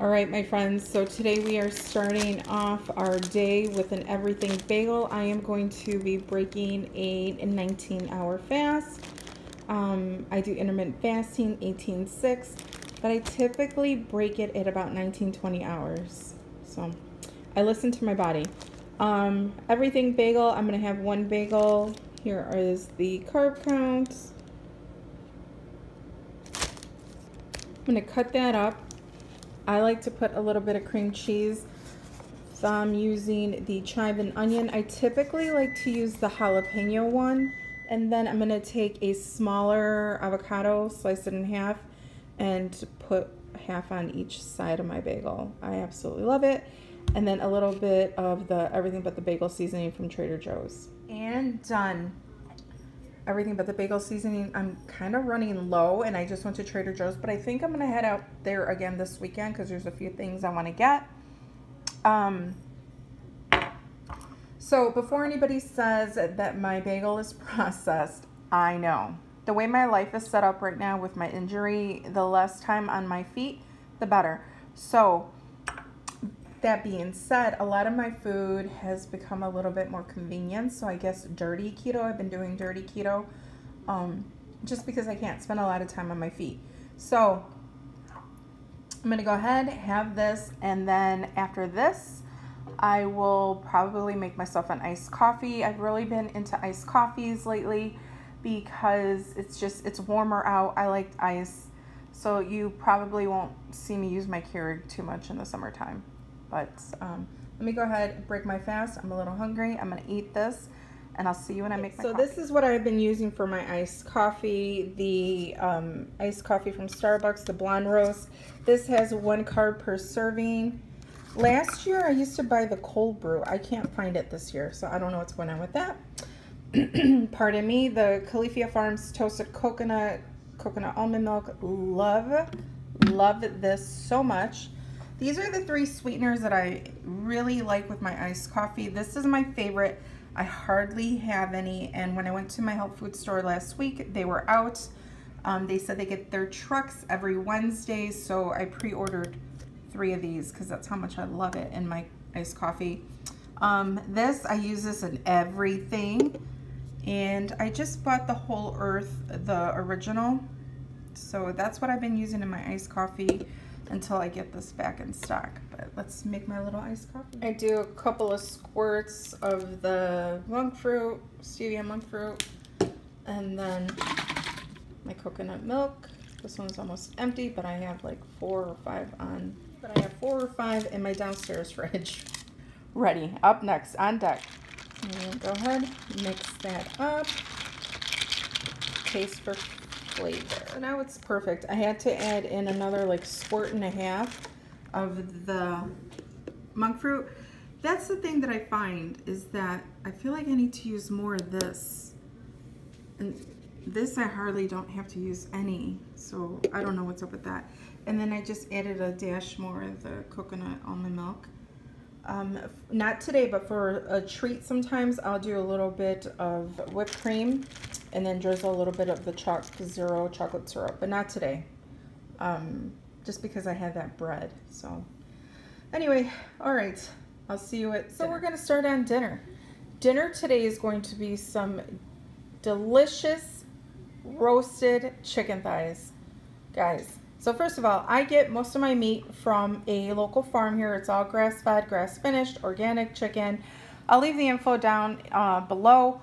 All right, my friends, so today we are starting off our day with an everything bagel. I am going to be breaking a 19 hour fast. Um, I do intermittent fasting, 18-6, but I typically break it at about 19, 20 hours. So I listen to my body. Um, everything bagel, I'm gonna have one bagel. Here is the carb count. I'm gonna cut that up I like to put a little bit of cream cheese. So I'm using the chive and onion. I typically like to use the jalapeno one. And then I'm gonna take a smaller avocado, slice it in half, and put half on each side of my bagel. I absolutely love it. And then a little bit of the everything but the bagel seasoning from Trader Joe's. And done everything but the bagel seasoning. I'm kind of running low and I just went to Trader Joe's, but I think I'm going to head out there again this weekend because there's a few things I want to get. Um, so before anybody says that my bagel is processed, I know. The way my life is set up right now with my injury, the less time on my feet, the better. So that being said, a lot of my food has become a little bit more convenient. So I guess dirty keto, I've been doing dirty keto um, just because I can't spend a lot of time on my feet. So I'm gonna go ahead, have this, and then after this, I will probably make myself an iced coffee. I've really been into iced coffees lately because it's just, it's warmer out. I like ice. So you probably won't see me use my Keurig too much in the summertime. But um, let me go ahead and break my fast. I'm a little hungry. I'm going to eat this and I'll see you when I make my So coffee. this is what I've been using for my iced coffee. The um, iced coffee from Starbucks, the blonde roast. This has one carb per serving. Last year I used to buy the cold brew. I can't find it this year, so I don't know what's going on with that. Pardon me. The Califia Farms toasted coconut, coconut almond milk. Love, love this so much. These are the three sweeteners that I really like with my iced coffee. This is my favorite. I hardly have any, and when I went to my health food store last week, they were out. Um, they said they get their trucks every Wednesday, so I pre-ordered three of these because that's how much I love it in my iced coffee. Um, this, I use this in everything, and I just bought the Whole Earth, the original, so that's what I've been using in my iced coffee until I get this back in stock. But let's make my little iced coffee. I do a couple of squirts of the monk fruit, stevia monk fruit, and then my coconut milk. This one's almost empty, but I have like four or five on. But I have four or five in my downstairs fridge. Ready. Up next, on deck. go ahead, mix that up. Taste for So now it's perfect. I had to add in another like squirt and a half of the monk fruit. That's the thing that I find is that I feel like I need to use more of this. And this I hardly don't have to use any, so I don't know what's up with that. And then I just added a dash more of the coconut almond milk. Um, not today, but for a treat sometimes I'll do a little bit of whipped cream and then drizzle a little bit of the Choc Zero chocolate syrup, but not today. Um, just because I had that bread. So anyway, all right, I'll see you at, so dinner. we're gonna start on dinner. Dinner today is going to be some delicious roasted chicken thighs. Guys, so first of all, I get most of my meat from a local farm here. It's all grass-fed, grass-finished, organic chicken. I'll leave the info down uh, below.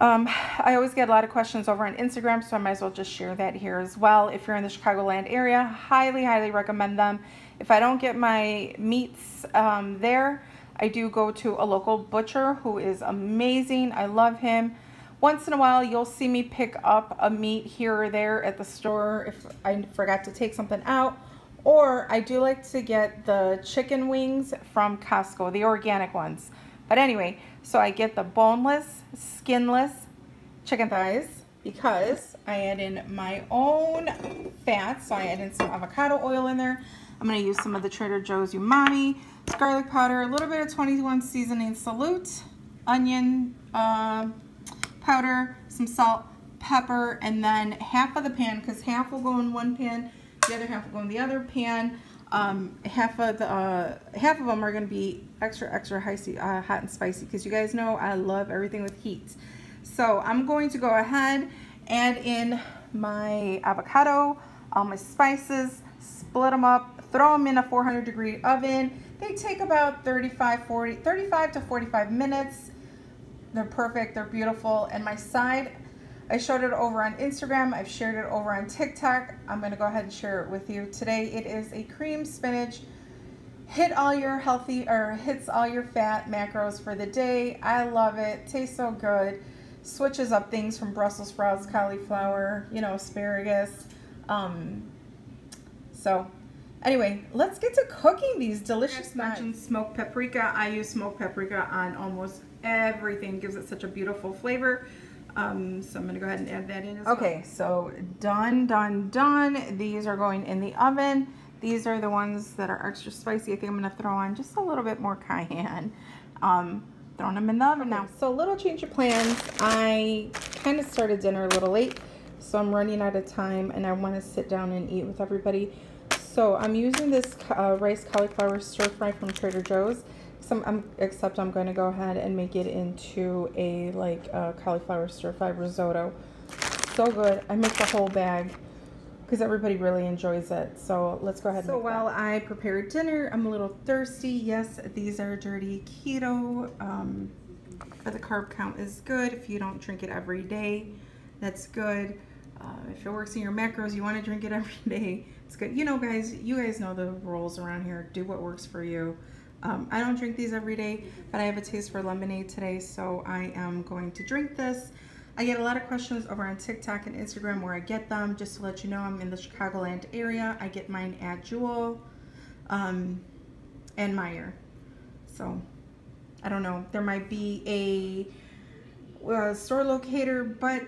Um, I always get a lot of questions over on Instagram, so I might as well just share that here as well. If you're in the Chicagoland area, highly, highly recommend them. If I don't get my meats um, there, I do go to a local butcher who is amazing. I love him. Once in a while, you'll see me pick up a meat here or there at the store if I forgot to take something out. Or I do like to get the chicken wings from Costco, the organic ones. But anyway, so I get the boneless, skinless chicken thighs because I add in my own fat. So I add in some avocado oil in there. I'm going to use some of the Trader Joe's umami, garlic powder, a little bit of 21 seasoning salute, onion, uh, powder, some salt, pepper, and then half of the pan, because half will go in one pan, the other half will go in the other pan. Um, half of the uh, half of them are going to be extra extra high, uh, hot and spicy because you guys know I love everything with heat. So I'm going to go ahead add in my avocado, all my spices, split them up, throw them in a 400 degree oven. They take about 35, 40, 35 to 45 minutes. They're perfect, they're beautiful. And my side, I showed it over on Instagram. I've shared it over on TikTok. I'm gonna go ahead and share it with you. Today it is a cream spinach. Hit all your healthy, or hits all your fat macros for the day. I love it, tastes so good switches up things from Brussels sprouts, cauliflower, you know, asparagus. Um, so anyway, let's get to cooking these delicious mentioned smoked paprika. I use smoked paprika on almost everything. gives it such a beautiful flavor. Um, so I'm going to go ahead and add that in Okay, well. so done, done, done. These are going in the oven. These are the ones that are extra spicy. I think I'm going to throw on just a little bit more cayenne. Um, throwing them in the oven now. So a little change of plans. I kind of started dinner a little late, so I'm running out of time and I want to sit down and eat with everybody. So I'm using this uh, rice cauliflower stir fry from Trader Joe's. Some, I'm, except I'm going to go ahead and make it into a like uh, cauliflower stir fry risotto. So good. I make the whole bag because everybody really enjoys it. So let's go ahead. So while that. I prepare dinner, I'm a little thirsty. Yes, these are dirty keto, um, but the carb count is good. If you don't drink it every day, that's good. Uh, if it works in your macros, you want to drink it every day. It's good. You know, guys, you guys know the rules around here. Do what works for you. Um, I don't drink these every day, but I have a taste for lemonade today, so I am going to drink this. I get a lot of questions over on TikTok and Instagram where I get them. Just to let you know, I'm in the Chicagoland area. I get mine at Jewel um, and Meijer. So, I don't know. There might be a uh, store locator, but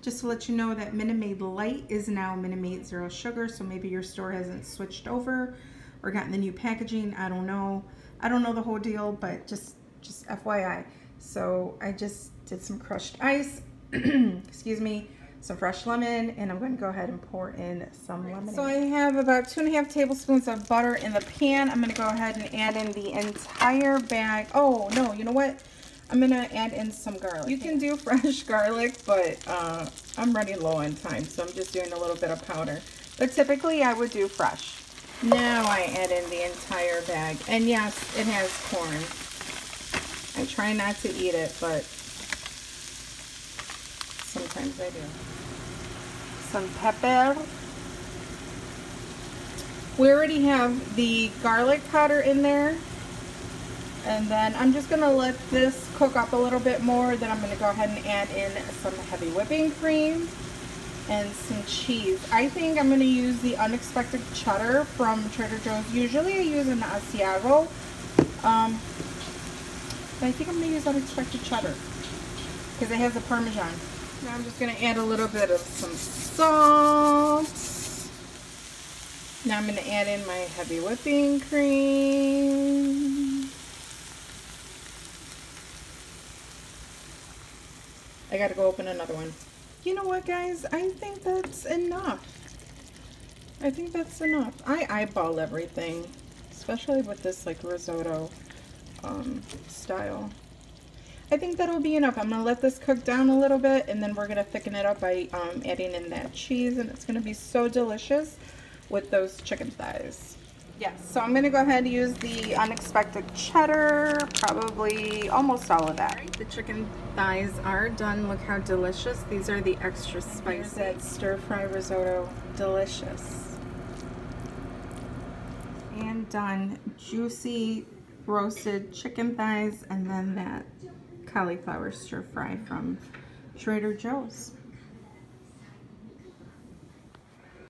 just to let you know that Minute Maid Light is now Minute Maid Zero Sugar. So maybe your store hasn't switched over or gotten the new packaging. I don't know. I don't know the whole deal, but just just FYI. So I just did some crushed ice excuse me, some fresh lemon, and I'm going to go ahead and pour in some lemon. So I have about two and a half tablespoons of butter in the pan. I'm going to go ahead and add in the entire bag. Oh, no, you know what? I'm going to add in some garlic. You can do fresh garlic, but uh, I'm running low on time, so I'm just doing a little bit of powder. But typically, I would do fresh. Now I add in the entire bag. And yes, it has corn. I try not to eat it, but Sometimes I do. Some pepper. We already have the garlic powder in there. And then I'm just going to let this cook up a little bit more. Then I'm going to go ahead and add in some heavy whipping cream and some cheese. I think I'm going to use the unexpected cheddar from Trader Joe's. Usually I use an Asiago. Um, but I think I'm going to use unexpected cheddar because it has the Parmesan. Now I'm just going to add a little bit of some salt. Now I'm going to add in my heavy whipping cream. I got to go open another one. You know what, guys? I think that's enough. I think that's enough. I eyeball everything, especially with this like risotto um, style. I think that'll be enough. I'm to let this cook down a little bit and then we're to thicken it up by um, adding in that cheese and it's to be so delicious with those chicken thighs. Yes, so I'm going to go ahead and use the unexpected cheddar, probably almost all of that. Right, the chicken thighs are done. Look how delicious. These are the extra spicy. that stir fry risotto. Delicious. And done. Juicy roasted chicken thighs and then that cauliflower stir fry from Trader Joe's.